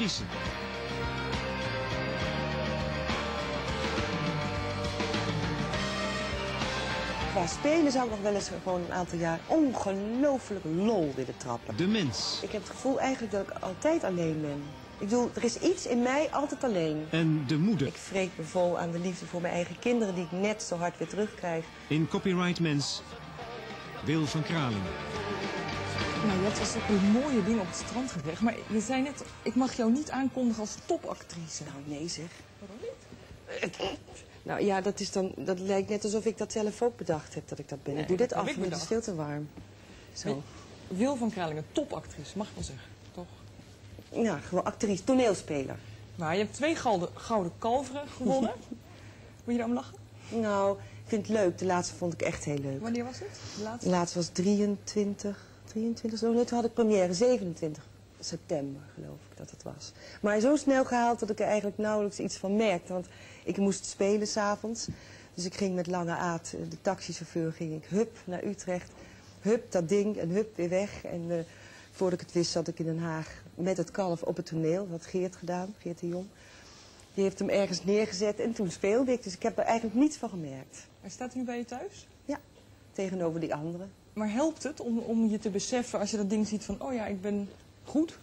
actrice. Qua spelen zou ik nog wel eens gewoon een aantal jaar ongelooflijk lol willen trappen. De mens. Ik heb het gevoel eigenlijk dat ik altijd alleen ben. Ik bedoel, er is iets in mij altijd alleen. En de moeder. Ik vreet me vol aan de liefde voor mijn eigen kinderen die ik net zo hard weer terugkrijg. In Copyright Mens. Wil van Kraling. Nou, dat was ook een mooie ding op het strand gezegd. Maar je zei net, ik mag jou niet aankondigen als topactrice. Nou, nee zeg. Waarom niet? Nou ja, dat, is dan, dat lijkt net alsof ik dat zelf ook bedacht heb dat ik dat ben. Nee, ik doe dit af, maar het is veel te warm. Zo. Wil van Kralingen, topactrice, mag ik wel zeggen, toch? Ja, gewoon actrice, toneelspeler. Nou, je hebt twee gouden, gouden kalveren gewonnen. Moet je daarom lachen? Nou, ik vind het leuk. De laatste vond ik echt heel leuk. Wanneer was het? De De laatste? laatste was 23, 23, zo net had ik première, 27 september geloof ik dat het was. Maar zo snel gehaald dat ik er eigenlijk nauwelijks iets van merkte. Want ik moest spelen s'avonds. Dus ik ging met Lange Aad, eh, de taxichauffeur, ging ik hup naar Utrecht. Hup dat ding en hup weer weg. En eh, voordat ik het wist zat ik in Den Haag met het kalf op het toneel. Dat had Geert gedaan, Geert de Jong. Die heeft hem ergens neergezet en toen speelde ik. Dus ik heb er eigenlijk niets van gemerkt. Hij staat nu bij je thuis? Ja, tegenover die anderen. Maar helpt het om, om je te beseffen als je dat ding ziet van, oh ja, ik ben goed?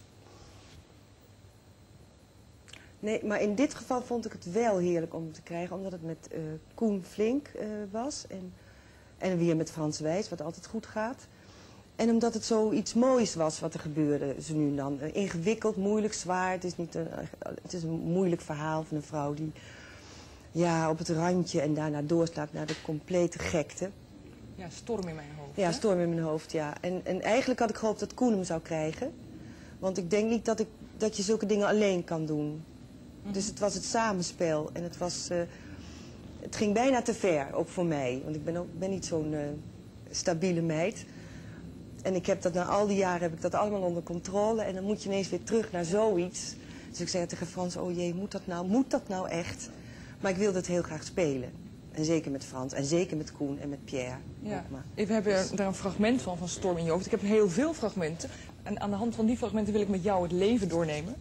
Nee, maar in dit geval vond ik het wel heerlijk om te krijgen, omdat het met eh, Koen Flink eh, was. En, en weer met Frans Wijs, wat altijd goed gaat. En omdat het zoiets moois was wat er gebeurde zo nu dan. Eh, ingewikkeld, moeilijk, zwaar. Het is, niet een, het is een moeilijk verhaal van een vrouw die ja, op het randje en daarna doorslaat naar de complete gekte. Ja, storm in mijn hoofd. Ja, hè? storm in mijn hoofd, ja. En, en eigenlijk had ik gehoopt dat Koen hem zou krijgen. Want ik denk niet dat, ik, dat je zulke dingen alleen kan doen. Dus het was het samenspel. En het was... eh, het ging bijna te ver, ook voor mij. Want ik ben, ook, ben niet zo'n eh, stabiele meid. En ik heb dat na al die jaren heb ik dat allemaal onder controle. En dan moet je ineens weer terug naar zoiets. Dus ik zei tegen Frans, oh jee, moet dat nou? Moet dat nou echt? Maar ik wilde het heel graag spelen. En zeker met Frans. En zeker met Koen en met Pierre. Ja. Ik heb er daar een fragment van, van Storm in je hoofd. Ik heb heel veel fragmenten. En aan de hand van die fragmenten wil ik met jou het leven doornemen.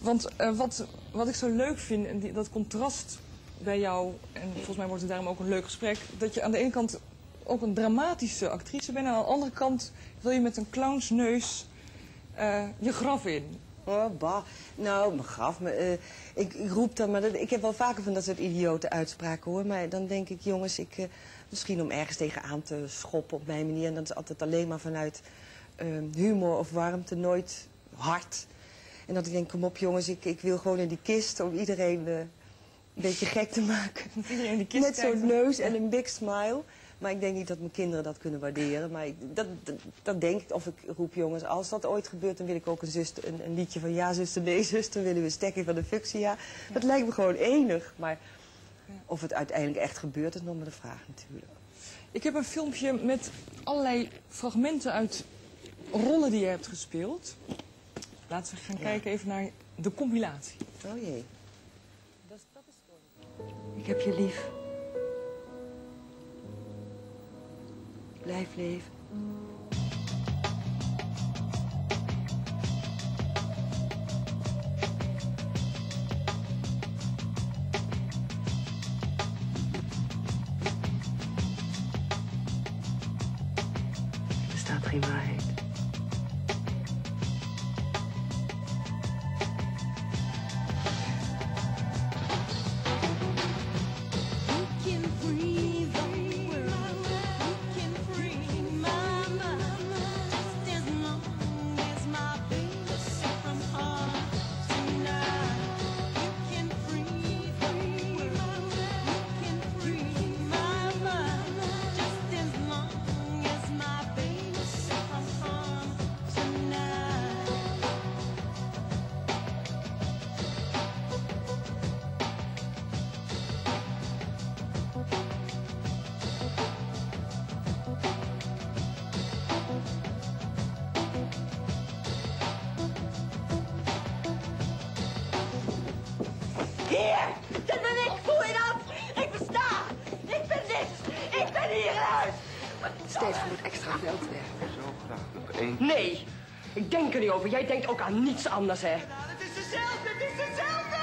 Want eh, wat, wat ik zo leuk vind, en die, dat contrast bij jou, en volgens mij wordt het daarom ook een leuk gesprek, dat je aan de ene kant ook een dramatische actrice bent, en aan de andere kant wil je met een clownsneus eh, je graf in. Oh, bah. Nou, me, eh, ik, ik roep dan, maar dat, ik heb wel vaker van dat soort idiote uitspraken hoor. Maar dan denk ik, jongens, ik, eh, misschien om ergens tegenaan te schoppen op mijn manier. En dat is altijd alleen maar vanuit eh, humor of warmte, nooit hard. En dat ik denk, kom op jongens, ik, ik wil gewoon in die kist om iedereen eh, een beetje gek te maken. Iedereen die kist Met zo'n neus en een big smile. Maar ik denk niet dat mijn kinderen dat kunnen waarderen. Maar ik, dat, dat, dat denk ik. Of ik roep jongens, als dat ooit gebeurt, dan wil ik ook een, zuster, een, een liedje van ja zuster, nee zuster. Dan willen we een stekking van de fuchsia. Dat lijkt me gewoon enig. Maar of het uiteindelijk echt gebeurt, is nog maar de vraag natuurlijk. Ik heb een filmpje met allerlei fragmenten uit rollen die je hebt gespeeld. Laten we gaan Ja. kijken even naar de compilatie. Oh jee. Ik heb je lief. Blijf leven. Er bestaat geen over. Jij denkt ook aan niets anders, hè? Het is dezelfde, het is dezelfde!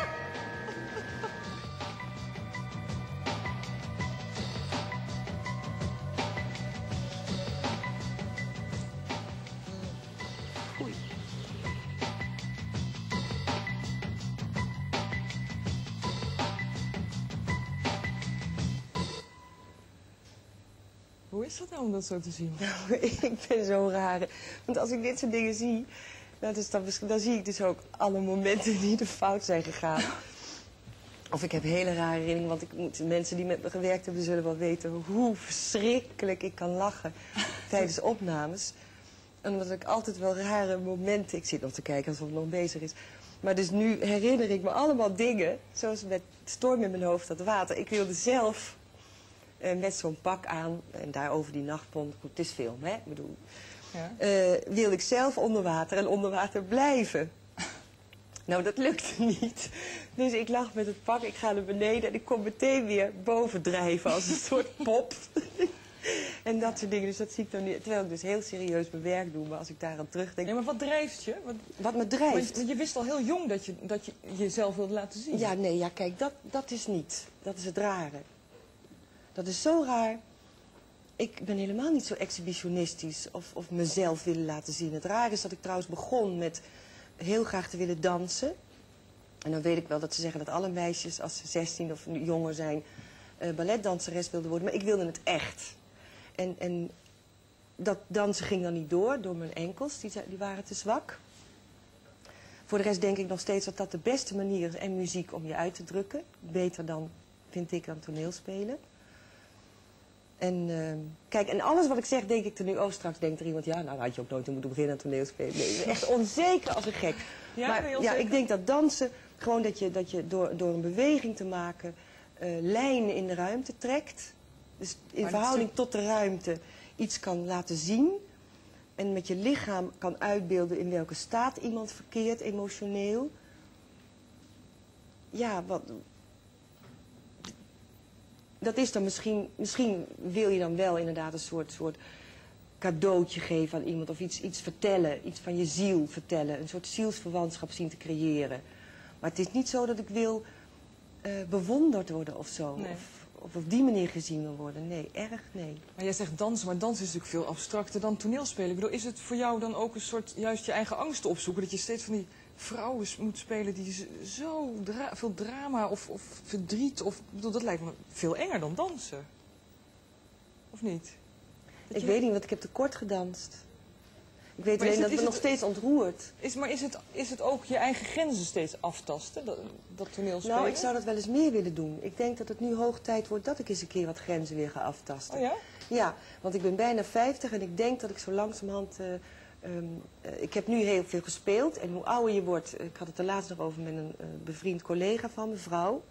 Hoe is dat nou om dat zo te zien? Nou, ik ben zo raar. Want als ik dit soort dingen zie, nou, dus dan, dan zie ik dus ook alle momenten die er fout zijn gegaan. Of ik heb hele rare herinneringen, want ik moet, mensen die met me gewerkt hebben zullen wel weten hoe verschrikkelijk ik kan lachen tijdens opnames. En omdat ik altijd wel rare momenten, ik zit nog te kijken alsof het nog bezig is. Maar dus nu herinner ik me allemaal dingen, zoals met storm in mijn hoofd, dat water. Ik wilde zelf eh, met zo'n pak aan en daar over die nachtpont, goed, het is film hè, ik bedoel, Ja. eh, wilde ik zelf onder water en onder water blijven. Nou, dat lukte niet. Dus ik lag met het pak, ik ga naar beneden en ik kom meteen weer boven drijven als een soort pop. en dat soort dingen, dus dat zie ik dan niet. Terwijl ik dus heel serieus mijn werk doe, maar als ik daar aan terugdenk, Ja, maar wat drijft je? Wat, wat me drijft. je, je wist al heel jong dat je, dat je jezelf wilde laten zien. Ja, nee, ja, kijk, dat, dat is niet. Dat is het rare. Dat is zo raar. Ik ben helemaal niet zo exhibitionistisch of, of mezelf willen laten zien. Het raar is dat ik trouwens begon met heel graag te willen dansen. En dan weet ik wel dat ze zeggen dat alle meisjes, als ze 16 of jonger zijn, eh, balletdanseres wilden worden. Maar ik wilde het echt. En, en dat dansen ging dan niet door, door mijn enkels, die, die waren te zwak. Voor de rest denk ik nog steeds dat dat de beste manier is en muziek om je uit te drukken. Beter dan, vind ik, dan toneelspelen. En ehm, kijk, en alles wat ik zeg, denk ik er nu over. Straks denkt er iemand, ja, nou had je ook nooit moeten beginnen aan toneelspelen. Nee, echt onzeker als een gek. Ja, maar ja, ik denk dat dansen, gewoon dat je, dat je door, door een beweging te maken, eh, lijnen in de ruimte trekt. Dus in verhouding tot de ruimte iets kan laten zien. En met je lichaam kan uitbeelden in welke staat iemand verkeert, emotioneel. Ja, wat. Dat is dan misschien. Misschien wil je dan wel inderdaad een soort, soort cadeautje geven aan iemand. Of iets, iets vertellen, iets van je ziel vertellen. Een soort zielsverwantschap zien te creëren. Maar het is niet zo dat ik wil eh, bewonderd worden of zo. Nee. Of, of op die manier gezien wil worden. Nee, erg nee. Maar jij zegt dansen, maar dansen is natuurlijk veel abstracter dan toneelspelen. Ik bedoel, is het voor jou dan ook een soort, juist je eigen angsten opzoeken? Dat je steeds van die vrouwen moet spelen die zo dra- veel drama of, of verdriet, of, bedoel, dat lijkt me veel enger dan dansen. Of niet? Dat Ik je- weet niet, want ik heb te kort gedanst. Ik weet Maar alleen het- dat het- nog steeds ontroert. Is, maar is het, is het ook je eigen grenzen steeds aftasten, dat, dat toneelspelen? Nou, ik zou dat wel eens meer willen doen. Ik denk dat het nu hoog tijd wordt dat ik eens een keer wat grenzen weer ga aftasten. Oh ja? Ja, want ik ben bijna 50 en ik denk dat ik zo langzamerhand... eh ehm, eh, ik heb nu heel veel gespeeld en hoe ouder je wordt... Ik had het er laatst nog over met een eh, bevriend collega van mijn vrouw.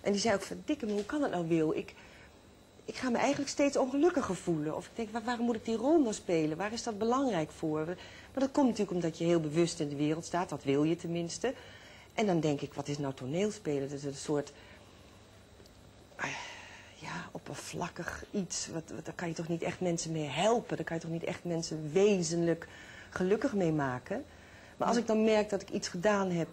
En die zei ook van, dikke, maar hoe kan dat nou, Wil? Ik, ik ga me eigenlijk steeds ongelukkiger voelen. Of ik denk, waar- waarom moet ik die rol nou spelen? Waar is dat belangrijk voor? Maar dat komt natuurlijk omdat je heel bewust in de wereld staat. Dat wil je tenminste. En dan denk ik, wat is nou toneelspelen? Dat is een soort... oppervlakkig iets. Wat, wat, daar kan je toch niet echt mensen mee helpen? Daar kan je toch niet echt mensen wezenlijk gelukkig mee maken? Maar als ik dan merk dat ik iets gedaan heb...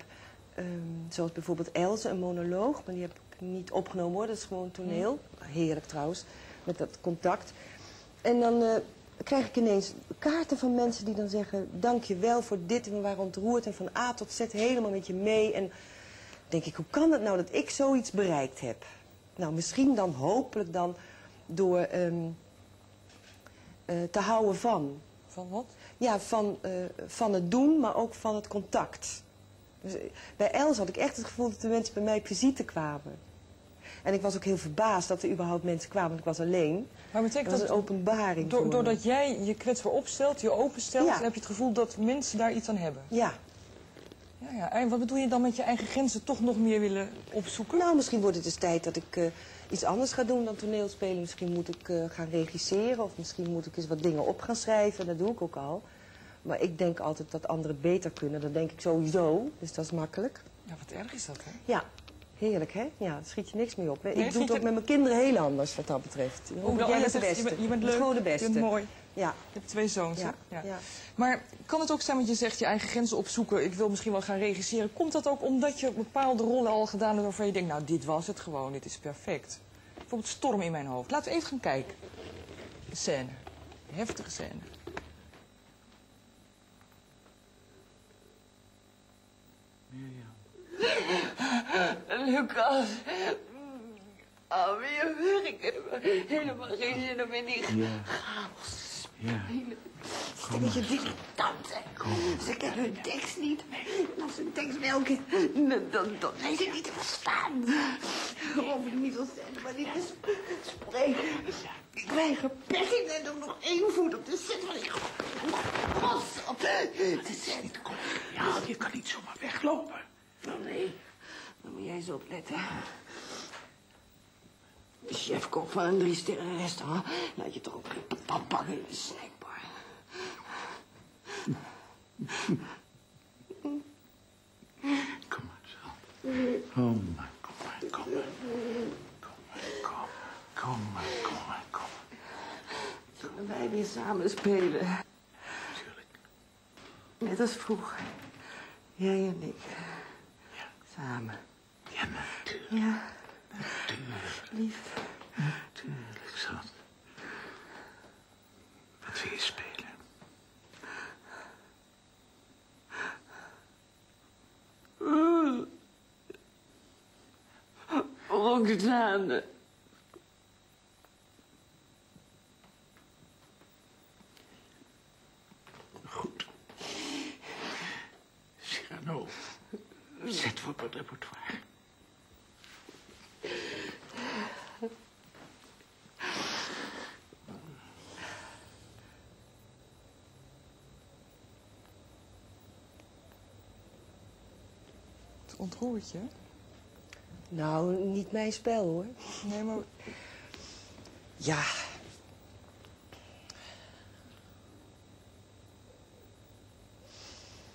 ehm, zoals bijvoorbeeld Else, een monoloog. Maar die heb ik niet opgenomen hoor. Dat is gewoon toneel. Heerlijk trouwens, met dat contact. En dan eh, krijg ik ineens kaarten van mensen die dan zeggen... dank je wel voor dit en we waren ontroerd. En van A tot Z helemaal met je mee. En denk ik, hoe kan het nou dat ik zoiets bereikt heb? Nou, misschien dan hopelijk dan door eh, te houden van. Van wat? Ja, van, eh, van het doen, maar ook van het contact. Dus, eh, bij Els had ik echt het gevoel dat de mensen bij mij op visite kwamen. En ik was ook heel verbaasd dat er überhaupt mensen kwamen, want ik was alleen. Maar betekent een dat, openbaring door, voor me. doordat jij je kwetsbaar opstelt, je openstelt, Ja. heb je het gevoel dat mensen daar iets aan hebben? Ja, Ja, ja. En wat bedoel je dan met je eigen grenzen toch nog meer willen opzoeken? nou misschien wordt het dus tijd dat ik eh, iets anders ga doen dan toneelspelen. Misschien moet ik eh, gaan regisseren of misschien moet ik eens wat dingen op gaan schrijven. Dat doe ik ook al. Maar ik denk altijd dat anderen beter kunnen. Dat denk ik sowieso, dus dat is makkelijk. Ja, wat erg is dat, hè? Ja, heerlijk hè? Ja, daar schiet je niks mee op. Hè? Nee, ik doe het ook je- met mijn kinderen heel anders wat dat betreft. Oh, jij je bent de beste. Je bent, je bent leuk, je bent mooi. Ja, Je hebt twee zoons, ja, hè? ja. Maar kan het ook zijn, want je zegt je eigen grenzen opzoeken, ik wil misschien wel gaan regisseren. Komt dat ook omdat je bepaalde rollen al gedaan hebt waarvan je denkt, nou dit was het gewoon, dit is perfect. Bijvoorbeeld Storm in mijn hoofd. Laten we even gaan kijken. De scène. Een heftige scène. Lucas. Alweer weg. Ik heb helemaal geen zin om in die chaos te Ja. spelen. Stelletje dilettanten. Ze kennen hun tekst niet. En als ze hun tekst wel kennen, dan, dan, dan zijn ze niet te verstaan. Of ik niet wil zeggen, maar niet te sp- spreken. Ik weiger pertinent om nog één voet op te zetten. Want ik gros op zetten. Ja, je kan niet zomaar weglopen. Oh nee, dan moet jij eens opletten. Chefkok van een drie-sterren restaurant laat je toch ook geen patat pakken in de snackbar. Kom maar, schat. Kom maar, kom maar, kom maar. Kom maar, kom maar. Kom maar, kom maar, kom maar. Zullen wij weer samen spelen? Tuurlijk. Net als vroeger. Jij en ik. Ja. Samen. Ja, natuurlijk. Ja, Natuurlijk. Lief. Tuurlijk, schat. Wat wil je spelen? Roxane. Goed. Cyrano. Zet voor het repertoire. Nou, niet mijn spel hoor. Nee, maar Ja.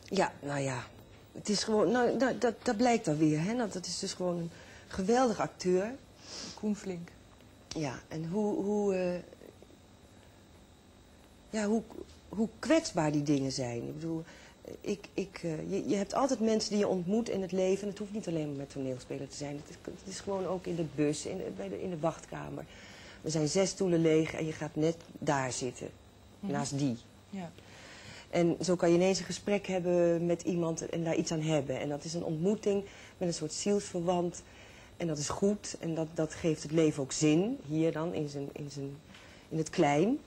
Ja, nou ja. Het is gewoon, nou, dat, dat, dat blijkt dan weer, hè. Dat, dat is dus gewoon een geweldig acteur. Koen Flink. Ja, en hoe, hoe, eh, ja, hoe, hoe kwetsbaar die dingen zijn. Ik bedoel, ik, ik, eh, je, je hebt altijd mensen die je ontmoet in het leven. Het hoeft niet alleen maar met toneelspeler te zijn. Het is, het is gewoon ook in de bus, in de, bij de, in de wachtkamer. Er zijn zes stoelen leeg en je gaat net daar zitten. Naast die. Ja. En zo kan je ineens een gesprek hebben met iemand en daar iets aan hebben. En dat is een ontmoeting met een soort zielsverwant. En dat is goed en dat, dat geeft het leven ook zin. Hier dan, in, zijn, in, zijn, in het klein.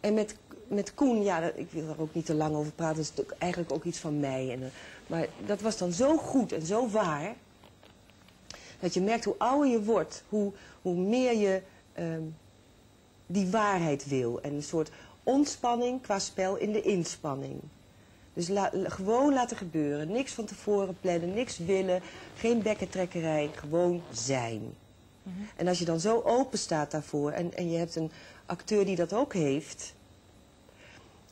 En met, met Koen, ja, dat- ik wil daar ook niet te lang over praten. Dat is eigenlijk ook iets van mij. En, eh, maar dat was dan zo goed en zo waar. Dat je merkt hoe ouder je wordt, hoe, hoe meer je ehm, die waarheid wil. En een soort ontspanning qua spel in de inspanning. Dus la- gewoon laten gebeuren. Niks van tevoren plannen, niks willen. Geen bekkentrekkerij, gewoon zijn. En als je dan zo open staat daarvoor en, en je hebt een acteur die dat ook heeft...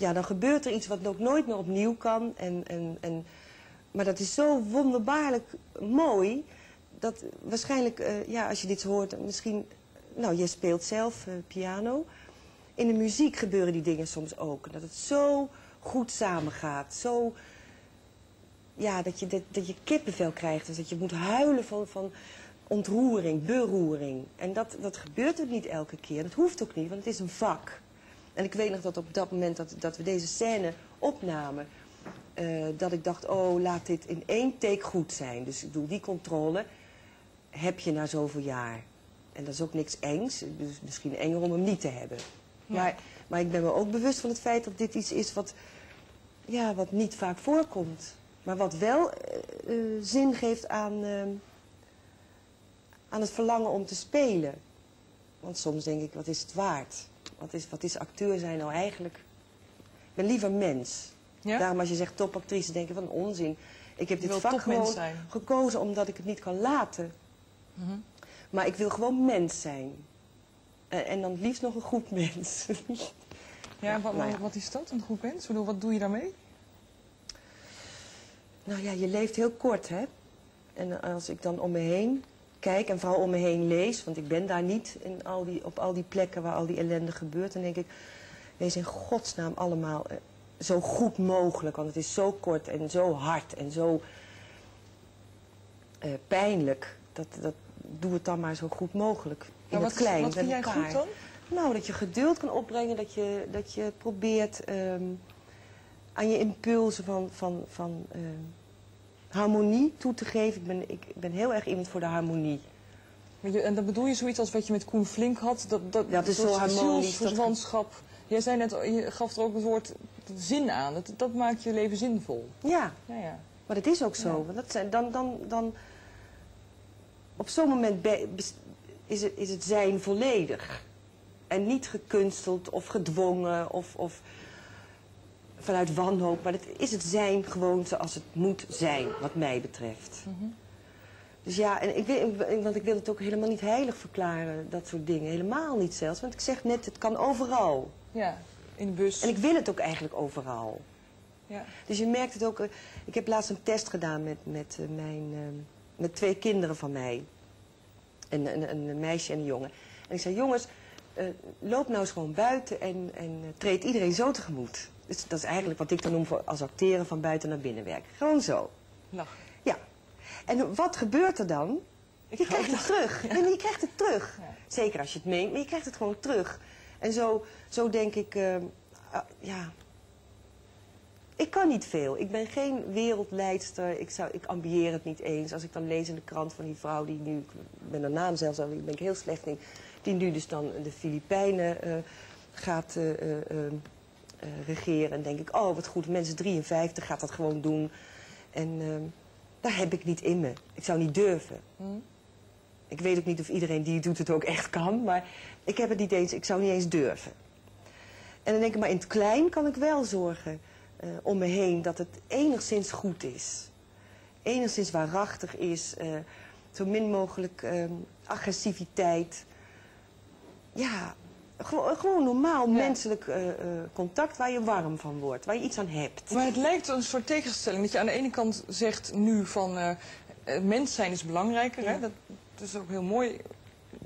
Ja, dan gebeurt er iets wat ook nooit meer opnieuw kan. En, en, en, maar dat is zo wonderbaarlijk mooi... dat waarschijnlijk, eh, ja, als je dit hoort, misschien... Nou, je speelt zelf eh, piano. In de muziek gebeuren die dingen soms ook. Dat het zo goed samengaat. Zo, ja, dat je, dat, dat je kippenvel krijgt. Dus dat je moet huilen van, van ontroering, beroering. En dat, dat gebeurt ook niet elke keer. Dat hoeft ook niet, want het is een vak. En ik weet nog dat op dat moment dat, dat we deze scène opnamen... eh, dat ik dacht, oh, laat dit in één take goed zijn. Dus ik bedoel, die controle heb je na zoveel jaar. En dat is ook niks engs. Dus misschien enger om hem niet te hebben. Maar, maar ik ben me ook bewust van het feit dat dit iets is wat, ja, wat niet vaak voorkomt. Maar wat wel eh, eh, zin geeft aan, eh, aan het verlangen om te spelen. Want soms denk ik, wat is het waard? Wat is, wat is acteur zijn nou eigenlijk? Ik ben liever mens. Ja? Daarom als je zegt topactrice, denk ik van onzin. Ik heb Je dit vak gewoon zijn. gekozen omdat ik het niet kan laten. Mhm. Maar ik wil gewoon mens zijn. En, en dan liefst nog een goed mens. Ja, wat, nou ja. wat is dat, een goed mens? Bedoel, Wat doe je daarmee? nou ja, je leeft heel kort, hè. En als ik dan om me heen kijk en vooral om me heen lees... want ik ben daar niet in al die, op al die plekken waar al die ellende gebeurt... dan denk ik, wees in godsnaam allemaal eh, zo goed mogelijk. Want het is zo kort en zo hard en zo eh, pijnlijk. Dat, dat, doe het dan maar zo goed mogelijk. In het klein, wat vind jij elkaar. goed dan? Nou, dat je geduld kan opbrengen, dat je, dat je probeert ehm, aan je impulsen van, van, van ehm, harmonie toe te geven. Ik ben, ik ben heel erg iemand voor de harmonie. En dan bedoel je zoiets als wat je met Koen Flink had? Dat, dat, Dat is zo harmonisch, dat-. Jij zei net, je gaf er ook het woord zin aan. Dat, dat maakt je leven zinvol. Ja, Ja, ja. maar dat is ook zo. Ja. Want dat zijn, dan, dan, dan, op zo'n moment be- is het, is het zijn volledig. En niet gekunsteld of gedwongen of, of vanuit wanhoop. Maar het is het zijn gewoon zoals het moet zijn, wat mij betreft. Dus ja, en ik want ik wil het ook helemaal niet heilig verklaren, dat soort dingen. Helemaal niet zelfs. Want ik zeg net, het kan overal. Ja, in de bus. En ik wil het ook eigenlijk overal. ja. Dus je merkt het ook. eh, Ik heb laatst een test gedaan met, met, eh, mijn, eh, met twee kinderen van mij. Een, een, een meisje en een jongen. En ik zei, jongens, loop nou eens gewoon buiten en, en treed iedereen zo tegemoet. Dus dat is eigenlijk wat ik dan noem voor als acteren van buiten naar binnen werken. Gewoon zo. Lachen. Ja. En wat gebeurt er dan? Je krijgt het terug. Je krijgt het terug. Ja. Zeker als je het meent, maar je krijgt het gewoon terug. En zo, zo denk ik, eh, ah, ja... Ik kan niet veel. Ik ben geen wereldleidster. Ik, zou, ik ambieer het niet eens. Als ik dan lees in de krant van die vrouw die nu... Ik ben haar naam zelfs, daar ben ik heel slecht in. Die nu dus dan de Filipijnen eh, gaat eh, regeren. En denk ik, oh wat goed, mensen 53 gaat dat gewoon doen. En eh, daar heb ik niet in me. Ik zou niet durven. Hm? Ik weet ook niet of iedereen die het doet het ook echt kan. Maar ik heb het niet eens, ik zou niet eens durven. En dan denk ik, maar in het klein kan ik wel zorgen eh, om me heen dat het enigszins goed is. Enigszins waarachtig is. eh, zo min mogelijk eh, agressiviteit. Ja, gewoon, gewoon normaal Ja. menselijk eh, eh, contact waar je warm van wordt. Waar je iets aan hebt. Maar het lijkt een soort tegenstelling. Dat je aan de ene kant zegt nu van eh, mens zijn is belangrijker. Hè? Dat is ook heel mooi.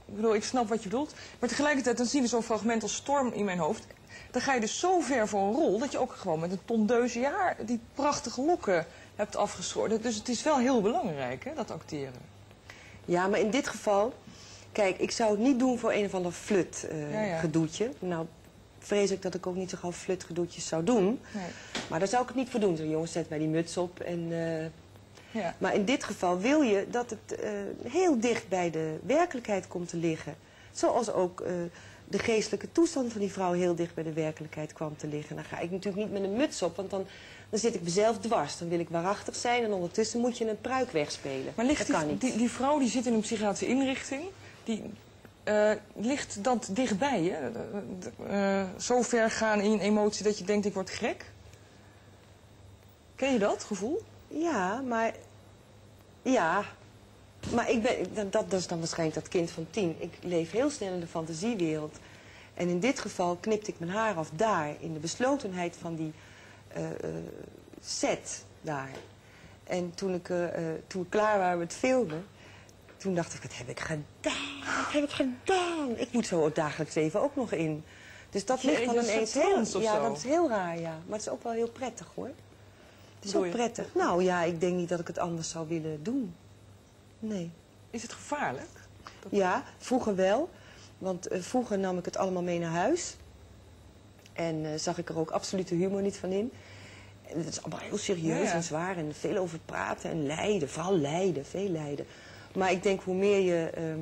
Ik bedoel, ik snap wat je bedoelt. Maar tegelijkertijd dan zien we zo'n fragment als storm in mijn hoofd. Dan ga je dus zo ver voor een rol dat je ook gewoon met een tondeuze jaar die prachtige lokken hebt afgeschoren. Dus het is wel heel belangrijk, hè, dat acteren. Ja, maar in dit geval, kijk, ik zou het niet doen voor een of ander flut eh, Ja, ja. gedoetje. Nou, vrees ik dat ik ook niet zo gauw flut gedoetjes zou doen. Nee. Maar daar zou ik het niet voor doen. Zo, jongens, zet mij die muts op. En, eh, Ja. maar in dit geval wil je dat het eh, heel dicht bij de werkelijkheid komt te liggen. Zoals ook de geestelijke toestand van die vrouw heel dicht bij de werkelijkheid kwam te liggen. Dan ga ik natuurlijk niet met een muts op, want dan, dan zit ik mezelf dwars. Dan wil ik waarachtig zijn en ondertussen moet je een pruik wegspelen. Maar ligt dat die, kan niet. die, die vrouw die zit in een psychiatrische inrichting, die, eh, ligt dat dichtbij je? Eh, eh, zo ver gaan in emotie dat je denkt ik word gek? Ken je dat gevoel? Ja, maar... Ja, maar ik ben, dat, dat is dan waarschijnlijk dat kind van tien. Ik leef heel snel in de fantasiewereld. En in dit geval knipte ik mijn haar af daar, in de beslotenheid van die set daar. En toen, ik, toen we klaar waren met filmen, toen dacht ik, wat heb ik gedaan? Wat heb ik gedaan? Ik moet zo het dagelijks leven ook nog in. Dus dat ligt dan ineens soort heel... of Ja, zo. dat is heel raar, ja. Maar het is ook wel heel prettig, hoor. Het is prettig. Nou ja, ik denk niet dat ik het anders zou willen doen. Nee. Is het gevaarlijk? Ja, vroeger wel. Want eh, vroeger nam ik het allemaal mee naar huis. En eh, zag ik er ook absoluut de humor niet van in. En het is allemaal heel serieus Ja, ja. en zwaar en veel over praten en lijden. Vooral lijden, veel lijden. Maar ik denk hoe meer je ehm,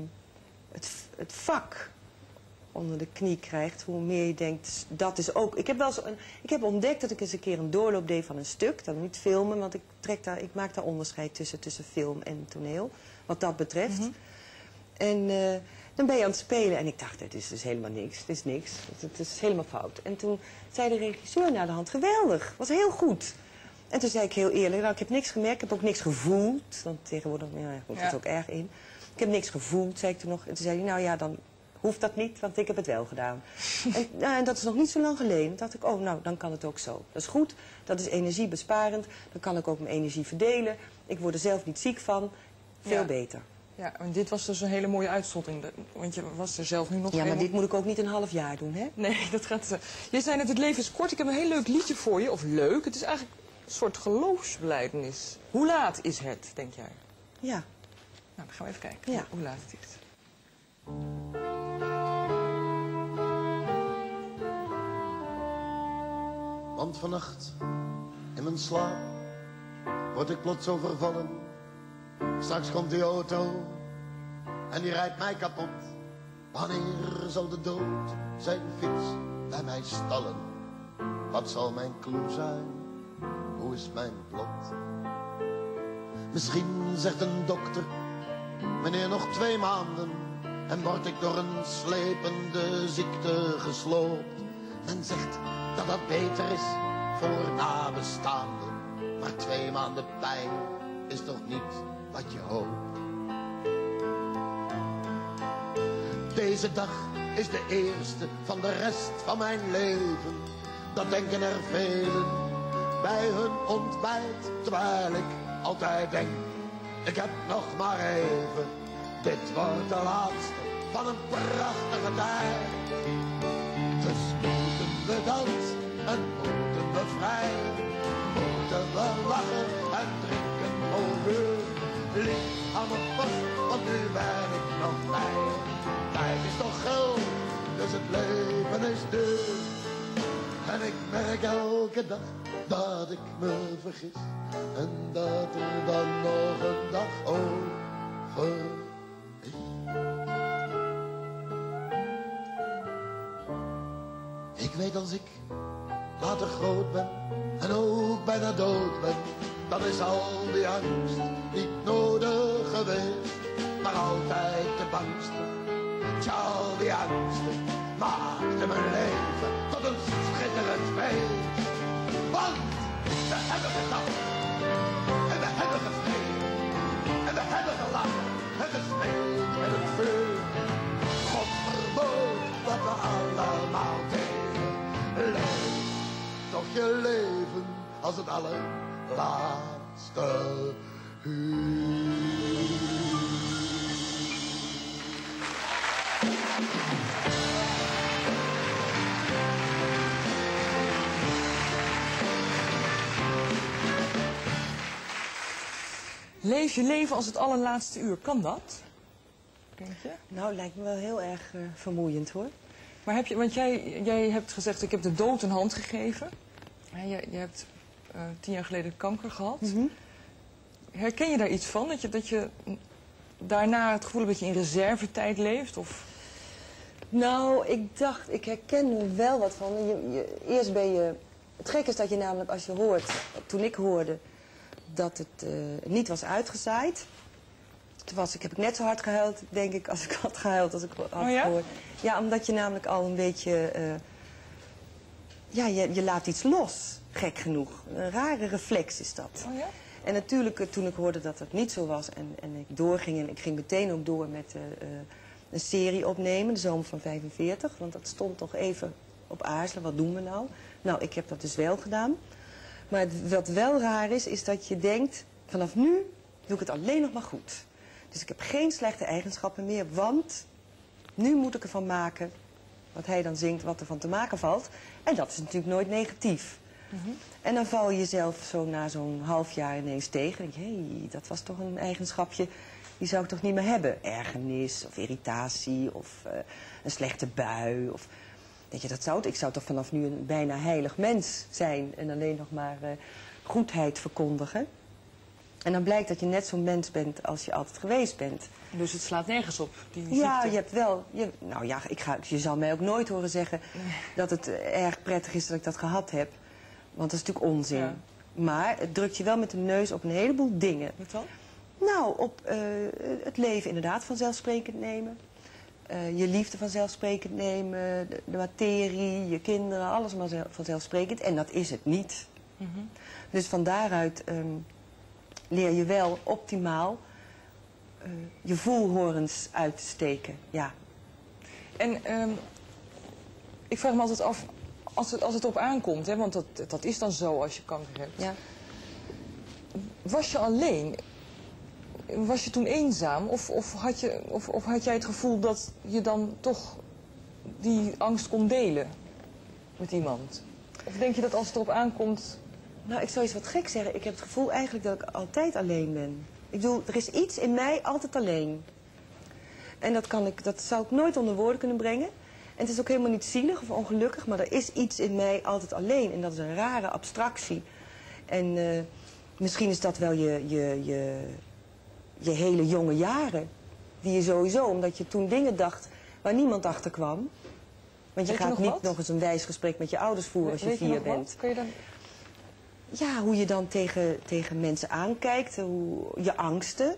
het, het vak onder de knie krijgt, hoe meer je denkt, dat is ook... Ik heb, wel zo een, ik heb ontdekt dat ik eens een keer een doorloop deed van een stuk. Dan niet filmen, want ik, trek daar, ik maak daar onderscheid tussen, tussen film en toneel. Wat dat betreft. En eh, dan ben je aan het spelen. En ik dacht, dit is dus helemaal niks. Dit is niks. Het, het is helemaal fout. En toen zei de regisseur na de hand, geweldig. Was heel goed. En toen zei ik heel eerlijk, nou, ik heb niks gemerkt. Ik heb ook niks gevoeld. Want tegenwoordig ja, komt Ja. het ook erg in. Ik heb niks gevoeld, zei ik toen nog. En toen zei hij, nou ja, dan hoeft dat niet, want ik heb het wel gedaan. en, nou, en dat is nog niet zo lang geleden. Dacht ik, oh, nou, dan kan het ook zo. Dat is goed, dat is energiebesparend. Dan kan ik ook mijn energie verdelen. Ik word er zelf niet ziek van. Veel Ja. beter. Ja, en dit was dus een hele mooie uitzondering. de- Want je was er zelf nu nog Ja, maar helemaal- dit moet ik ook niet een half jaar doen, hè? Nee, dat gaat... eh, Je zei net, het leven is kort. Ik heb een heel leuk liedje voor je. Of leuk, het is eigenlijk soort geloofsbelijdenis. Hoe laat is het, denk jij? Ja. Nou, dan gaan we even kijken Ja. hoe laat het is. Want vannacht in mijn slaap word ik plots overvallen. Straks komt die auto en die rijdt mij kapot. Wanneer zal de dood zijn fiets bij mij stallen? Wat zal mijn clue zijn? Is mijn plot? Misschien zegt een dokter, meneer nog twee maanden. En word ik door een slepende ziekte gesloopt. Men zegt dat dat beter is voor nabestaanden. Maar twee maanden pijn is toch niet wat je hoopt. Deze dag is de eerste van de rest van mijn leven. Dat denken er velen bij hun ontbijt. Terwijl ik altijd denk, ik heb nog maar even. Dit wordt de laatste van een prachtige tijd. Dus moeten we dansen en moeten we vrij. Moeten we lachen en drinken over. Lief aan me vast, want nu ben ik nog blij. Tijd is toch geld, dus het leven is duur. En ik merk elke dag dat ik me vergis. En dat er dan nog een dag over is. Ik weet als ik later groot ben en ook bijna dood ben, dan is al die angst niet nodig geweest, maar altijd de bangste. Tja, al die angsten maakten mijn leven tot een schitterend feest. Want we hebben gedanst en we hebben gevreden en we hebben gelachen en gesmeed met het vuur. God verbood wat we allemaal. Leef toch je leven als het allerlaatste uur. Leef je leven als het allerlaatste uur. Kan dat? Denk je? Nou, lijkt me wel heel erg eh, vermoeiend, hoor. Maar heb je, want jij, jij hebt gezegd, ik heb de dood een hand gegeven. En je, je hebt eh, tien jaar geleden kanker gehad. Herken je daar iets van? Dat je, dat je daarna het gevoel dat je in reservetijd leeft? Of... Nou, ik dacht, ik herken er wel wat van. Je, je, eerst ben je... Het gekke is dat je namelijk als je hoort, toen ik hoorde dat het eh, niet was uitgezaaid. Toen was ik, heb ik net zo hard gehuild, denk ik, als ik had gehuild als ik had Oh ja? gehoord. Ja, omdat je namelijk al een beetje... eh, ja, je, je laat iets los, gek genoeg. Een rare reflex is dat. Oh ja? En natuurlijk, eh, toen ik hoorde dat het niet zo was en, en ik doorging... en ik ging meteen ook door met een serie opnemen, de zomer van 45... want dat stond toch even op aarzelen, wat doen we nou? Nou, ik heb dat dus wel gedaan. Maar wat wel raar is, is dat je denkt... vanaf nu doe ik het alleen nog maar goed. Dus ik heb geen slechte eigenschappen meer, want... nu moet ik ervan maken, wat hij dan zingt, wat er van te maken valt. En dat is natuurlijk nooit negatief. En dan val je jezelf zo na zo'n half jaar ineens tegen. En denk je, hé, hey, dat was toch een eigenschapje, die zou ik toch niet meer hebben. Ergernis of irritatie of eh, een slechte bui. Of, je, dat zou het. Ik zou toch vanaf nu een bijna heilig mens zijn en alleen nog maar eh, goedheid verkondigen. En dan blijkt dat je net zo'n mens bent als je altijd geweest bent. Dus het slaat nergens op, die Ja, ziekte. je hebt wel. Je, nou ja, ik ga, je zal mij ook nooit horen zeggen dat het eh, erg prettig is dat ik dat gehad heb. Want dat is natuurlijk onzin. Ja. Maar het drukt je wel met de neus op een heleboel dingen. Wat dan? Nou, op eh, het leven inderdaad vanzelfsprekend nemen. Eh, je liefde vanzelfsprekend nemen. De, de materie, je kinderen, alles maar zel- vanzelfsprekend. En dat is het niet. Dus van daaruit ehm, leer je wel optimaal eh, je voelhorens uit te steken. Ja. En ehm, ik vraag me altijd af, als het, als het op aankomt, hè, want dat, dat is dan zo als je kanker hebt. ja. Was je alleen? Was je toen eenzaam? Of, of, had je, of, of had jij het gevoel dat je dan toch die angst kon delen met iemand? Of denk je dat als het erop aankomt... Nou, ik zou iets wat gek zeggen. Ik heb het gevoel eigenlijk dat ik altijd alleen ben. Ik bedoel, er is iets in mij altijd alleen. En dat, kan ik, dat zou ik nooit onder woorden kunnen brengen. En het is ook helemaal niet zielig of ongelukkig, maar er is iets in mij altijd alleen. En dat is een rare abstractie. En eh, misschien is dat wel je, je, je, je hele jonge jaren. Die je sowieso, omdat je toen dingen dacht waar niemand achter kwam. Want je Weet je gaat nog niet wat? nog eens een wijs gesprek met je ouders voeren als je Weet vier bent. wat? Kun je dan... Ja, hoe je dan tegen, tegen mensen aankijkt, hoe, je angsten.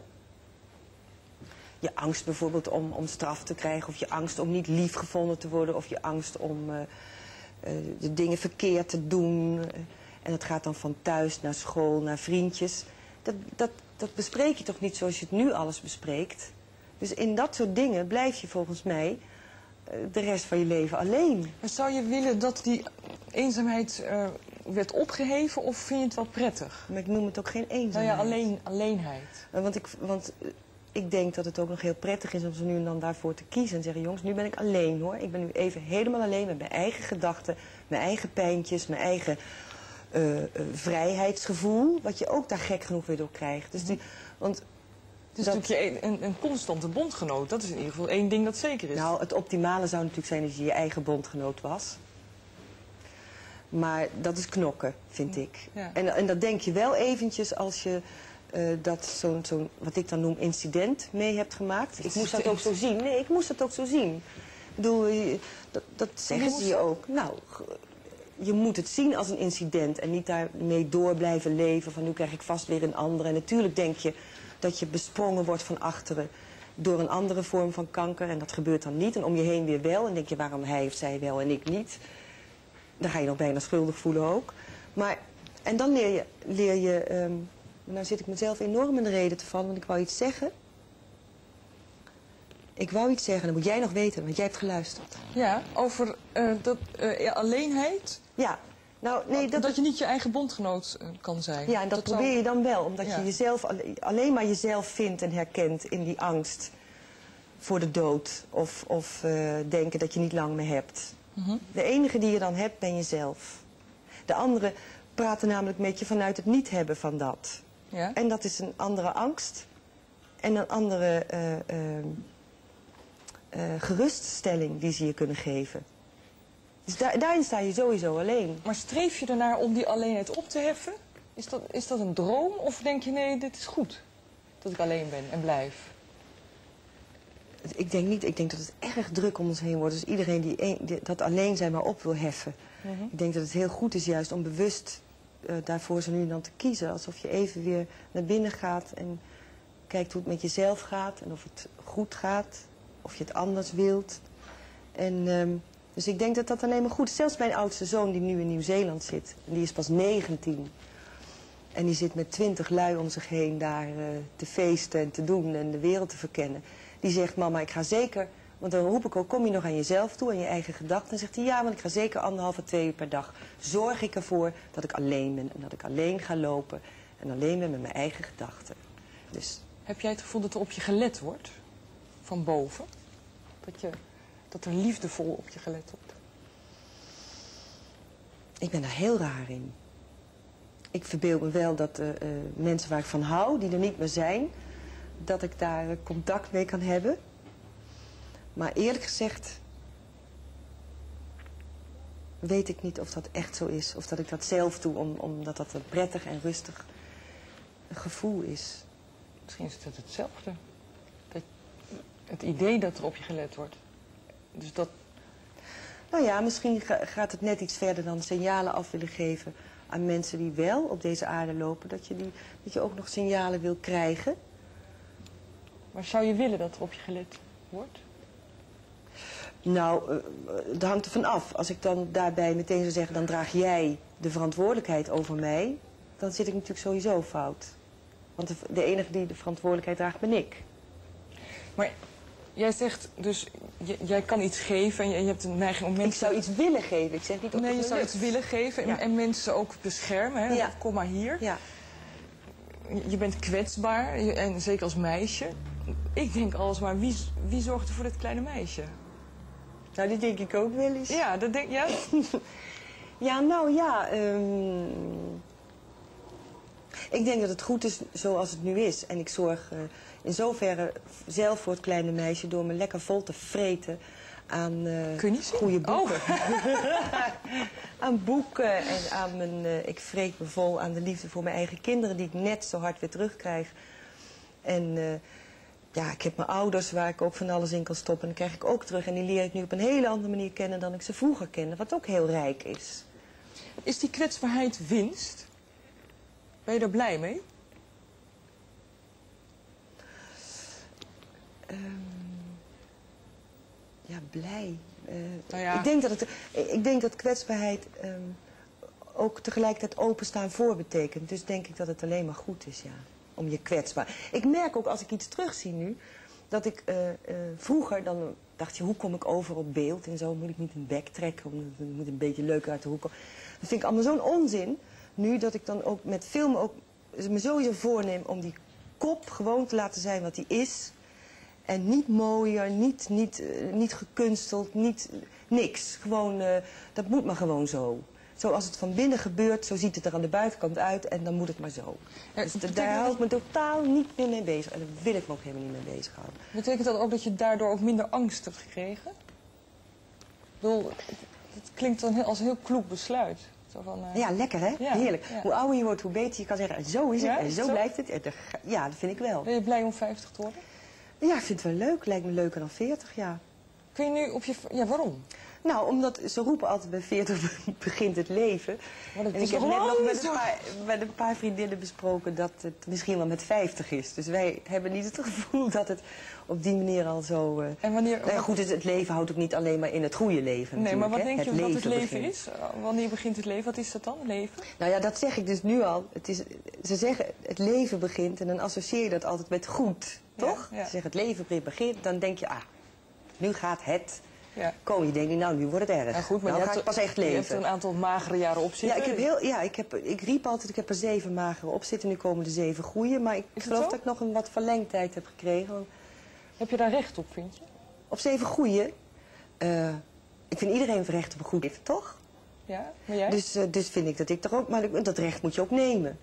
Je angst bijvoorbeeld om, om straf te krijgen, of je angst om niet lief gevonden te worden, of je angst om eh, eh, de dingen verkeerd te doen. En dat gaat dan van thuis naar school, naar vriendjes. Dat, dat, dat bespreek je toch niet zoals je het nu alles bespreekt. Dus in dat soort dingen blijf je volgens mij eh, de rest van je leven alleen. Maar zou je willen dat die eenzaamheid eh, werd opgeheven of vind je het wel prettig? Maar ik noem het ook geen Nou eenzaamheid. ja, alleen, alleenheid. Want, ik, want uh, ik denk dat het ook nog heel prettig is om ze nu en dan daarvoor te kiezen. En zeggen, jongens, nu ben ik alleen hoor. Ik ben nu even helemaal alleen met mijn eigen gedachten, mijn eigen pijntjes, mijn eigen uh, uh, vrijheidsgevoel. Wat je ook daar gek genoeg weer door krijgt. Dus die, want Het is dat- natuurlijk je een, een constante bondgenoot. Dat is in ieder geval één ding dat zeker is. Nou, het optimale zou natuurlijk zijn als je je eigen bondgenoot was. Maar dat is knokken, vind ik. Ja. En, en dat denk je wel eventjes als je eh, dat zo'n, zo'n, wat ik dan noem, incident mee hebt gemaakt. Ik moest dat ook zo zien. Nee, ik moest dat ook zo zien. Ik bedoel, dat, dat zeggen ze je ook. Nou, je moet het zien als een incident en niet daarmee door blijven leven. Van nu krijg ik vast weer een andere. En natuurlijk denk je dat je besprongen wordt van achteren door een andere vorm van kanker. En dat gebeurt dan niet. En om je heen weer wel. En denk je waarom hij of zij wel en ik niet. Dan ga je nog bijna schuldig voelen ook. Maar, en dan leer je, leer je ehm, nou zit ik mezelf enorm in de reden te vallen, want ik wou iets zeggen. Ik wou iets zeggen, dat moet jij nog weten, want jij hebt geluisterd. Ja, over eh, dat, eh, alleenheid. Ja, nou nee, Dat, dat, je niet je eigen bondgenoot eh, kan zijn. Ja, en dat, probeer je dan wel, omdat Ja. je jezelf alle- alleen maar jezelf vindt en herkent in die angst voor de dood. Of, of denken dat je niet lang meer hebt. Mhm. De enige die je dan hebt, ben jezelf. De anderen praten namelijk met je vanuit het niet hebben van dat. Ja? En dat is een andere angst en een andere eh, eh, eh, geruststelling die ze je kunnen geven. Dus daar, daarin sta je sowieso alleen. Maar streef je ernaar om die alleenheid op te heffen? Is dat, is dat een droom? Of denk je, nee, dit is goed dat ik alleen ben en blijf? Ik denk niet, ik denk dat het erg druk om ons heen wordt. Dus iedereen die, een- die dat alleen zijn maar op wil heffen. Ik denk dat het heel goed is juist om bewust eh, daarvoor zo nu en dan te kiezen. Alsof je even weer naar binnen gaat en kijkt hoe het met jezelf gaat. En of het goed gaat, of je het anders wilt. En, ehm, dus ik denk dat dat alleen maar goed is. Zelfs mijn oudste zoon die nu in Nieuw-Zeeland zit. En die is pas 19. En die zit met twintig lui om zich heen daar eh, te feesten en te doen en de wereld te verkennen. Die zegt, mama, ik ga zeker... Want dan roep ik ook, kom je nog aan jezelf toe, aan je eigen gedachten? En zegt hij, ja, want ik ga zeker anderhalve, twee uur per dag. Zorg ik ervoor dat ik alleen ben en dat ik alleen ga lopen. En alleen ben met mijn eigen gedachten. Dus Heb jij het gevoel dat er op je gelet wordt? Van boven? Dat, je, dat er liefdevol op je gelet wordt? ik ben daar heel raar in. Ik verbeeld me wel dat eh, eh, mensen waar ik van hou, die er niet meer zijn... dat ik daar eh, contact mee kan hebben. Maar eerlijk gezegd weet ik niet of dat echt zo is. Of dat ik dat zelf doe, om, omdat dat een prettig en rustig gevoel is. Misschien is het hetzelfde. Het idee dat er op je gelet wordt. Dus dat, Nou ja, misschien ga- gaat het net iets verder dan signalen af willen geven aan mensen die wel op deze aarde lopen. Dat je, die, dat je ook nog signalen wil krijgen. maar zou je willen dat er op je gelet wordt? Nou, eh, het hangt er van af. Als ik dan daarbij meteen zou zeggen, dan draag jij de verantwoordelijkheid over mij, dan zit ik natuurlijk sowieso fout. Want de, de enige die de verantwoordelijkheid draagt, ben ik. Maar jij zegt dus, jij kan iets geven en je, je hebt een neiging om Ik mensen... zou iets willen geven. Ik zeg niet of Nee, je zou lukt. iets willen geven en, Ja. en mensen ook beschermen. Hè? Ja. Kom maar hier. Ja. je bent kwetsbaar, en zeker als meisje. Ik denk alles maar, wie, wie zorgt er voor dit kleine meisje? Nou, die denk ik ook wel eens. Ja, dat denk ja. Ja, nou ja. ehm, ik denk dat het goed is zoals het nu is. En ik zorg eh, in zoverre zelf voor het kleine meisje door me lekker vol te vreten aan eh, goede boeken. Oh. aan boeken en aan mijn. eh, ik vreet me vol aan de liefde voor mijn eigen kinderen, die ik net zo hard weer terugkrijg. En eh, ja, ik heb mijn ouders waar ik ook van alles in kan stoppen. En die krijg ik ook terug. En die leer ik nu op een hele andere manier kennen dan ik ze vroeger kende. Wat ook heel rijk is. Is die kwetsbaarheid winst? Ben je er blij mee? Ehm, ja, blij. Eh, Nou ja. ik, denk dat het, ik denk dat kwetsbaarheid ehm, ook tegelijkertijd openstaan voor betekent. Dus denk ik dat het alleen maar goed is, ja. Om je kwetsbaar. Ik merk ook als ik iets terugzie nu, dat ik eh, eh, vroeger dan dacht je, hoe kom ik over op beeld en zo moet ik niet een bek trekken, het moet een beetje leuk uit de hoek komen. Dat vind ik allemaal zo'n onzin. Nu dat ik dan ook met filmen ook me sowieso voorneem om die kop gewoon te laten zijn wat die is. En niet mooier, niet, niet, eh, niet gekunsteld, niet, niks. Gewoon, eh, dat moet maar gewoon zo. Zoals het van binnen gebeurt, zo ziet het er aan de buitenkant uit en dan moet het maar zo. Ja, Dus daar hou ik me totaal niet meer mee bezig. En daar wil ik me ook helemaal niet mee bezighouden. Betekent dat ook dat je daardoor ook minder angst hebt gekregen? Ik bedoel, het klinkt dan als een heel kloek besluit. Zo van, eh, Ja, lekker hè? Ja, Heerlijk. ja. Hoe ouder je wordt, hoe beter je kan zeggen, zo is het en zo blijft het. En Ja, dat vind ik wel. Ben je blij om 50 te worden? Ja, ik vind het wel leuk. Lijkt me leuker dan 40, ja. Kun je nu op je... Ja, waarom? Nou, omdat ze roepen altijd bij 40 begint het leven. En ik heb net nog met een, paar, met een paar vriendinnen besproken dat het misschien wel met 50 is. Dus wij hebben niet het gevoel dat het op die manier al zo... eh, En wanneer... nou ja, goed, het, het leven houdt ook niet alleen maar in het goede leven nee, maar wat hè. denk je dat het leven begint. is? Uh, Wanneer begint het leven? Wat is dat dan, leven? Nou ja, dat zeg ik dus nu al. Het is, ze zeggen het leven begint en dan associeer je dat altijd met goed, Ja, toch? ja. Ze zeggen het leven begint, dan denk je, ah, nu gaat het Ja. komen. Je denkt, nou, nu wordt het erg. Ja, goed, maar nou je hebt, pas echt je hebt leven. een aantal magere jaren op Ja, zitten. ik, heb heel, ja ik, heb, ik riep altijd, ik heb er zeven magere op zitten. Nu komen er zeven goede. Maar ik geloof zo? dat ik nog een wat verlengtijd heb gekregen. Heb je daar recht op, vind je? Op zeven goede. eh, ik vind iedereen recht op een goed leven, toch? Ja, maar jij? Dus, eh, dus vind ik dat ik toch ook... Maar dat recht moet je ook nemen.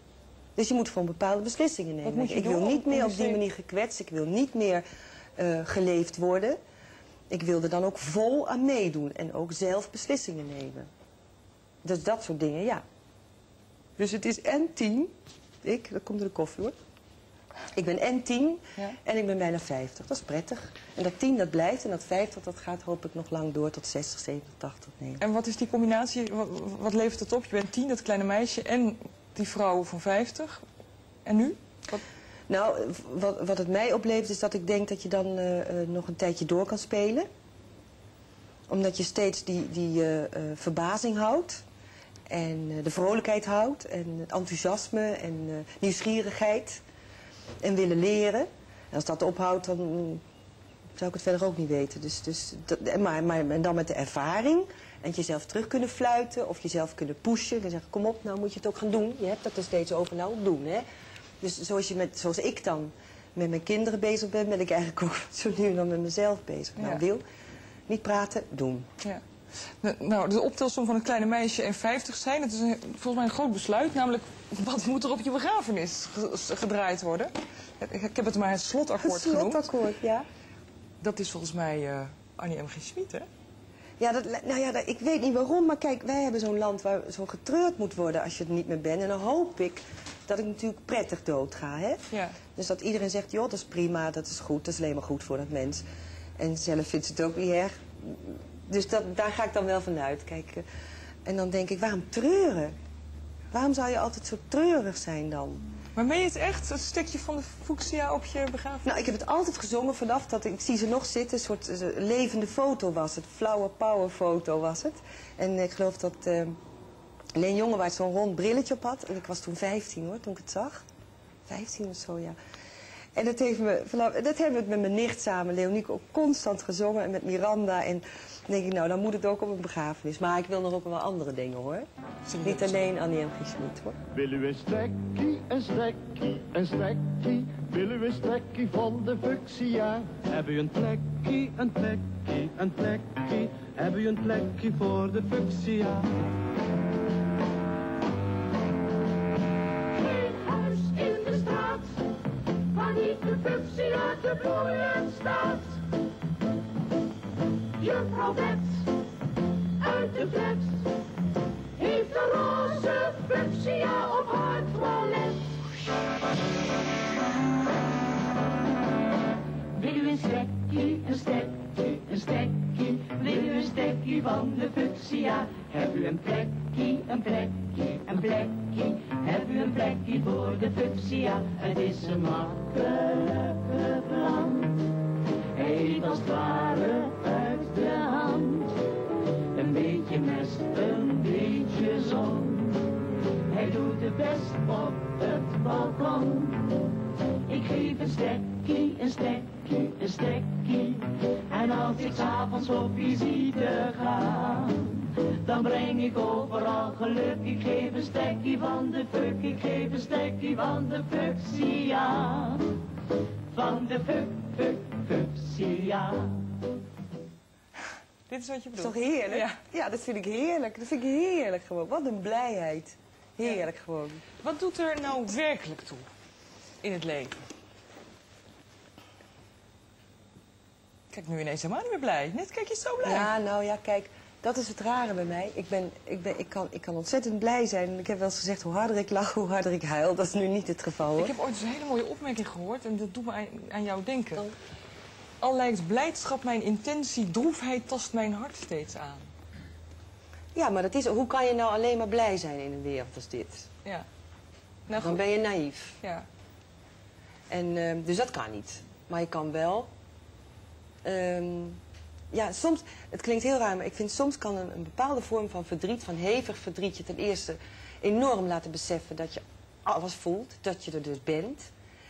Dus je moet gewoon bepaalde beslissingen nemen. ik wil niet meer op die manier gekwetst. Ik wil niet meer eh, geleefd worden. Ik wil er dan ook vol aan meedoen. En ook zelf beslissingen nemen. Dus dat soort dingen, ja. Dus het is en tien. Ik, dat komt door de koffie hoor. Ik ben en tien Ja. en ik ben bijna 50. Dat is prettig. En dat 10 dat blijft en dat 50 dat gaat hoop ik nog lang door tot 60, 70, 80, 90. En wat is die combinatie? Wat, wat levert het op? Je bent tien, dat kleine meisje, en die vrouw van 50. En nu? Wat, Nou, wat, wat het mij oplevert is dat ik denk dat je dan eh, eh, nog een tijdje door kan spelen. Omdat je steeds die, die eh, verbazing houdt. En de vrolijkheid houdt. En het enthousiasme en nieuwsgierigheid. En willen leren. En als dat ophoudt, dan zou ik het verder ook niet weten. Dus, dus dat, maar, maar en dan met de ervaring. En jezelf terug kunnen fluiten of jezelf kunnen pushen. En zeggen, kom op, nou moet je het ook gaan doen. Je hebt het er steeds over, nou doen. Hè? Dus zoals, je met, zoals ik dan met mijn kinderen bezig ben, ben ik eigenlijk ook zo nu en dan met mezelf bezig. Nou, wil, niet praten, doen. ja. Nou, de optelsom van het kleine meisje en 50 zijn, dat is een, volgens mij een groot besluit. Namelijk, wat moet er op je begrafenis ge- gedraaid worden? Ik, heb het maar het slotakkoord genoemd. Slotakkoord, ja. Dat is volgens mij eh, Annie M. G. Schmid, hè? Ja, dat, nou ja, dat- ik weet niet waarom, maar kijk, wij hebben zo'n land waar zo getreurd moet worden als je er niet meer bent. En dan hoop ik dat ik natuurlijk prettig doodga, hè. Ja. Dus dat iedereen zegt, joh, dat is prima, dat is goed, dat is alleen maar goed voor dat mens. En zelf vindt ze het ook niet erg. Dus dat, daar ga ik dan wel vanuit. Kijk, eh, en dan denk ik, waarom treuren? Waarom zou je altijd zo treurig zijn dan? Maar meen je het echt, een stukje van de fuchsia op je begrafenis? Nou, ik heb het altijd gezongen vanaf dat ik, ik zie ze nog zitten. Een soort levende foto was het. Flower power foto was het. En ik geloof dat eh Leen Jongewaard zo'n rond brilletje op had. En ik was toen 15 hoor, toen ik het zag. 15 of zo, ja. En dat, heeft me, vanaf, dat hebben we met mijn nicht samen, Leonieke, ook constant gezongen. En met Miranda. En Dan denk ik, nou, dan moet het ook op een begrafenis. Maar ik wil nog ook wel andere dingen, hoor. Niet alleen Annie M. G. Schmid, hoor. Wil u een strekkie, een strekkie, een strekkie? Wil u een strekkie van de fuchsia? Heb u een plekje, een plekje, een plekje? Heb u een plekje voor de fuchsia? Waar niet de fuchsia te bloeien staat. Juffrouw Bet uit de flat heeft een roze fuchsia op haar toilet. Wil u een stekkie, een stekkie, een stekkie? Wil u een stekkie van de fuchsia? Heb u een plekje, een plekje, een plekje? Heb u een plekje voor de fuchsia? Het is een makkelijke plant. Hij eet als het ware uit de hand. Een beetje mest, een beetje zon. Hij doet het best op het balkon. Ik geef een stekkie, een stekkie, een stekkie. En als ik s'avonds op visite ga, dan breng ik overal geluk. Ik geef een stekkie van de fuck, ik geef een stekkie van de fuchsia. Van de fuck, fuck, fuchsia. Dit is wat je Dat is bedoelt. toch heerlijk? Ja. ja, dat vind ik heerlijk. Dat vind ik heerlijk gewoon. Wat een blijheid. Heerlijk gewoon. Wat doet er nou werkelijk toe in het leven? Kijk, nu ineens helemaal niet meer blij. Net kijk je zo blij. Ja, nou ja, kijk, dat is het rare bij mij. Ik, ben, ik, ben, ik, kan, ik kan ontzettend blij zijn. En ik heb wel eens gezegd, hoe harder ik lach, hoe harder ik huil. Dat is nu niet het geval, hoor. Ik heb ooit een hele mooie opmerking gehoord en dat doet me aan, aan jou denken. Al lijkt blijdschap mijn intentie, droefheid tast mijn hart steeds aan. Ja, maar dat is, hoe kan je nou alleen maar blij zijn in een wereld als dit? Ja. Nou, Dan ben je naïef. Ja. En, ehm, dus dat kan niet. Maar je kan wel... ehm, ja, soms... Het klinkt heel raar, maar ik vind soms kan een, bepaalde vorm van verdriet, van hevig verdriet, je ten eerste enorm laten beseffen dat je alles voelt, dat je er dus bent.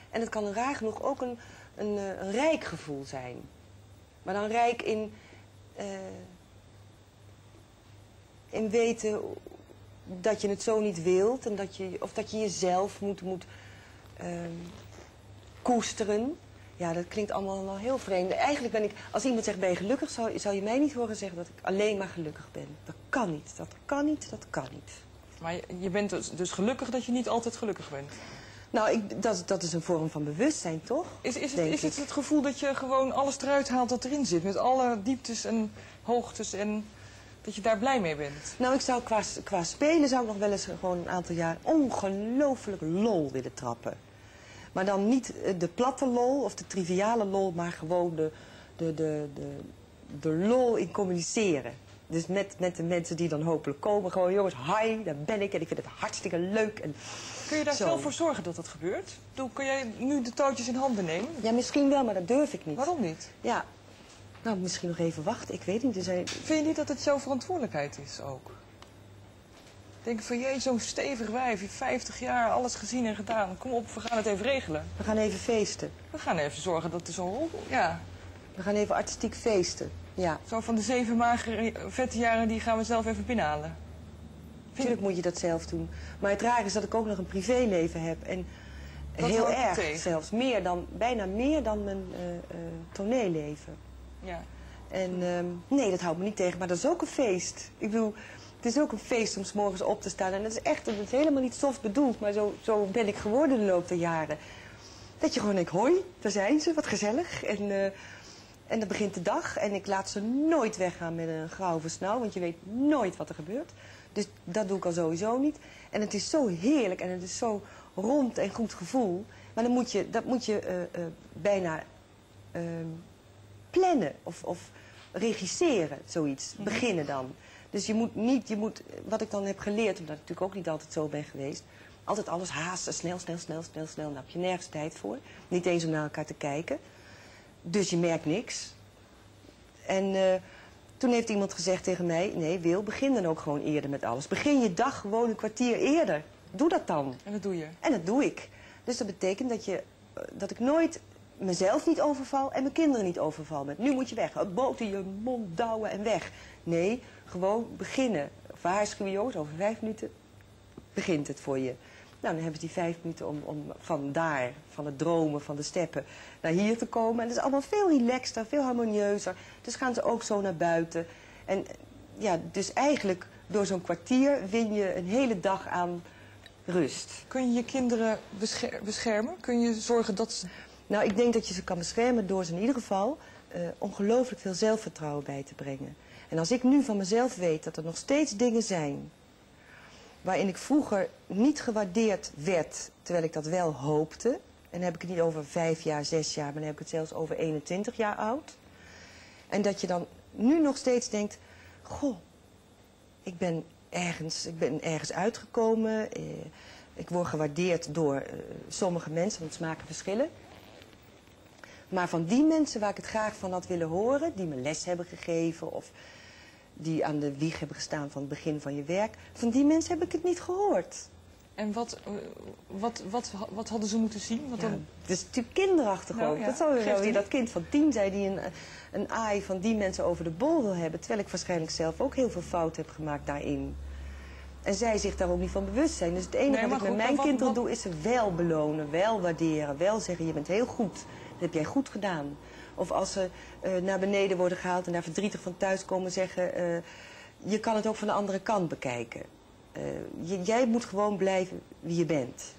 En het kan raar genoeg ook een, een, eh, een rijk gevoel zijn. Maar dan rijk in... eh, in weten dat je het zo niet wilt. En dat je, of dat je jezelf moet, moet ehm, koesteren. Ja, dat klinkt allemaal wel heel vreemd. Eigenlijk ben ik, als iemand zegt ben je gelukkig, zou, zou je mij niet horen zeggen dat ik alleen maar gelukkig ben. Dat kan niet, dat kan niet, dat kan niet. Maar je, je bent dus, dus gelukkig dat je niet altijd gelukkig bent. Nou, ik, dat, dat is een vorm van bewustzijn, toch? Is, is, het, is het het gevoel dat je gewoon alles eruit haalt dat erin zit? Met alle dieptes en hoogtes en dat je daar blij mee bent? Nou, ik zou qua, qua spelen zou ik nog wel eens gewoon een aantal jaar ongelooflijk lol willen trappen. Maar dan niet eh, de platte lol of de triviale lol, maar gewoon de, de, de, de, de lol in communiceren. Dus met, met de mensen die dan hopelijk komen. Gewoon, jongens, hi, daar ben ik en ik vind het hartstikke leuk. En Kun je daar zo. zelf voor zorgen dat dat gebeurt? Doe, kun jij nu de touwtjes in handen nemen? Ja, misschien wel, maar dat durf ik niet. Waarom niet? Ja, nou, misschien nog even wachten. Ik weet niet. Er zijn... Vind je niet dat het jouw verantwoordelijkheid is ook? Denk van, jee, zo'n stevig wijf, je 50 jaar, alles gezien en gedaan. Kom op, we gaan het even regelen. We gaan even feesten. We gaan even zorgen dat er zo, ja, We gaan even artistiek feesten. Ja. zo van de zeven magere vette jaren, die gaan we zelf even binnenhalen. Natuurlijk moet je dat zelf doen. Maar het raar is dat ik ook nog een privéleven heb. En Dat heel erg tegen. zelfs. Meer dan, bijna meer dan mijn eh, toneelleven. Ja. En ehm, nee, dat houdt me niet tegen. Maar dat is ook een feest. Ik bedoel, het is ook een feest om 's morgens op te staan. En dat is echt, dat is helemaal niet soft bedoeld. Maar zo, zo ben ik geworden de loop der jaren. Dat je gewoon denkt, hoi, daar zijn ze, wat gezellig. En, eh, en dan begint de dag. En ik laat ze nooit weggaan met een grauwe versnauw. Want je weet nooit wat er gebeurt. Dus dat doe ik al sowieso niet. En het is zo heerlijk en het is zo rond en goed gevoel. Maar dan moet je, dat moet je eh, eh, bijna ehm, plannen of, of regisseren, zoiets. Beginnen dan. Dus je moet niet, je moet, wat ik dan heb geleerd, omdat ik natuurlijk ook niet altijd zo ben geweest, altijd alles haasten, snel, snel, snel, snel, snel. Daar heb je nergens tijd voor. Niet eens om naar elkaar te kijken. Dus je merkt niks. En eh, toen heeft iemand gezegd tegen mij, nee Wil, begin dan ook gewoon eerder met alles. Begin je dag gewoon een kwartier eerder. Doe dat dan. En dat doe je. En dat doe ik. Dus dat betekent dat, je, eh, dat ik nooit mezelf niet overval en mijn kinderen niet overval. Met nu moet je weg, in je mond douwen en weg. Nee, gewoon beginnen. Waarschuwen jongens, over vijf minuten begint het voor je. Nou, dan hebben ze die vijf minuten om, om van daar, van het dromen, van de steppen, naar hier te komen. En dat is allemaal veel relaxter, veel harmonieuzer. Dus gaan ze ook zo naar buiten. En ja, dus eigenlijk door zo'n kwartier win je een hele dag aan rust. Kun je je kinderen bescher- beschermen? Kun je zorgen dat ze... Nou, ik denk dat je ze kan beschermen door ze in ieder geval eh, ongelooflijk veel zelfvertrouwen bij te brengen. En als ik nu van mezelf weet dat er nog steeds dingen zijn waarin ik vroeger niet gewaardeerd werd, terwijl ik dat wel hoopte. En dan heb ik het niet over vijf jaar, zes jaar, maar dan heb ik het zelfs over 21 jaar oud. En dat je dan nu nog steeds denkt, goh, ik ben ergens, ik ben ergens uitgekomen. Eh, ik word gewaardeerd door eh, sommige mensen, want smaken verschillen. Maar van die mensen waar ik het graag van had willen horen, die me les hebben gegeven of die aan de wieg hebben gestaan van het begin van je werk, van die mensen heb ik het niet gehoord. En wat, eh, wat, wat, wat hadden ze moeten zien? Wat Ja, dan... het is natuurlijk kinderachtig Nou ook. ja, Dat wel weer dat kind van tien zijn die een, een aai van die mensen over de bol wil hebben. Terwijl ik waarschijnlijk zelf ook heel veel fout heb gemaakt daarin. En zij zich daar ook niet van bewust zijn. Dus het enige Nee, wat ik met mijn wat- kinderen wat- doe is ze wel belonen, wel waarderen, wel zeggen je bent heel goed. Dat heb jij goed gedaan. Of als ze eh, naar beneden worden gehaald en daar verdrietig van thuis komen zeggen... eh, je kan het ook van de andere kant bekijken. Eh, jij moet gewoon blijven wie je bent.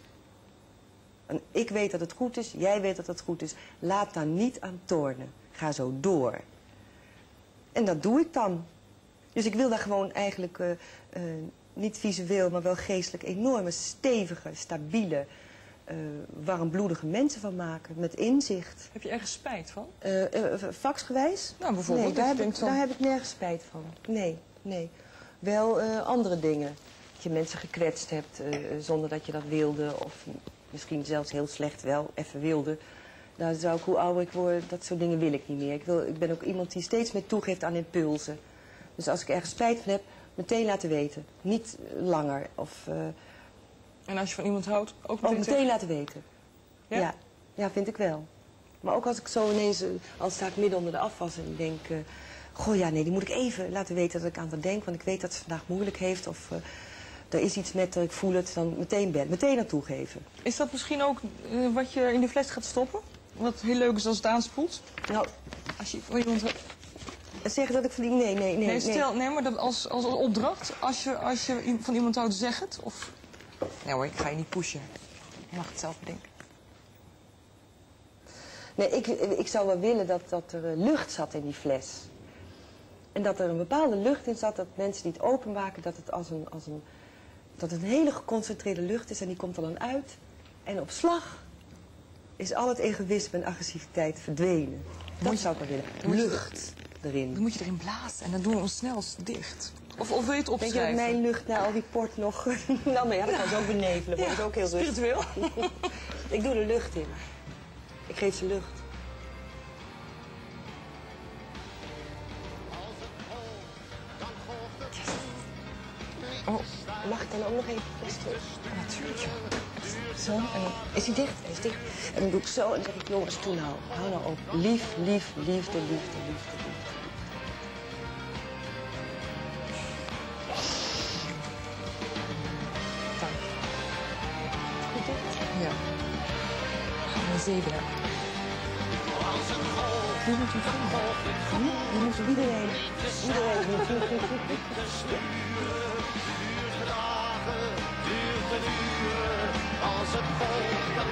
En ik weet dat het goed is, jij weet dat het goed is. Laat daar niet aan tornen. Ga zo door. En dat doe ik dan. Dus ik wil daar gewoon eigenlijk niet visueel, maar wel geestelijk enorme, stevige, stabiele, eh, warmbloedige mensen van maken. Met inzicht. Heb je ergens spijt van? Eh, eh, vaksgewijs? Nou, bijvoorbeeld. Nee, daar, heb ik, van- daar heb ik nergens spijt van. Nee, nee. Wel andere dingen. Dat je mensen gekwetst hebt zonder dat je dat wilde. Of misschien zelfs heel slecht wel even wilde. Daar zou ik, hoe ouder ik word, dat soort dingen wil ik niet meer. Ik, wil, ik ben ook iemand die steeds meer toegeeft aan impulsen. Dus als ik ergens spijt van heb, meteen laten weten. Niet langer. Of, En als je van iemand houdt, ook ook meteen meteen zeggen? laten weten. Ja? Ja? ja, vind ik wel. Maar ook als ik zo ineens, eh, als sta ik midden onder de afwas en ik denk... eh, goh, ja, nee, die moet ik even laten weten dat ik aan het denk. Want ik weet dat ze vandaag moeilijk heeft. Of eh, er is iets met ik voel het. Dan meteen bellen, meteen naartoe geven. Is dat misschien ook wat je in de fles gaat stoppen? Wat heel leuk is als het aanspoelt? Nou, Als je van iemand... zeggen dat ik van die... Nee, nee, nee. Nee, stel, nee, maar dat als, als opdracht, als je, als je van iemand houdt, zeg het. Of... Nee hoor, ik ga je niet pushen. Je mag het zelf bedenken. Nee, ik, ik zou wel willen dat, dat er eh, lucht zat in die fles. En dat er een bepaalde lucht in zat, dat mensen die het openmaken, dat het als een, als een, dat het een hele geconcentreerde lucht is en die komt er dan uit. En op slag is al het egoïsme en agressiviteit verdwenen. Dat zou ik wel willen. Lucht erin. Dan moet je erin blazen en dan doen we ons snel dicht. Of, of wil je het Denk je dat opschrijven? mijn lucht na al die port nog... nou, maar ja, dat kan ze ook benevelen. Dat is ook heel rustig. Spiritueel. Ik doe er lucht in. Ik geef ze lucht. Oh, mag ik dan ook nog even terug? Natuurlijk. Zo, en dan is hij dicht, hij is dicht. En dan doe ik zo en dan zeg ik, jongens, toe nou, hou nou op. Lief, lief, liefde, liefde, liefde, liefde. Als het moet je vinden. Die moet iedereen. Iedereen. Sturen, dagen. Als het volk,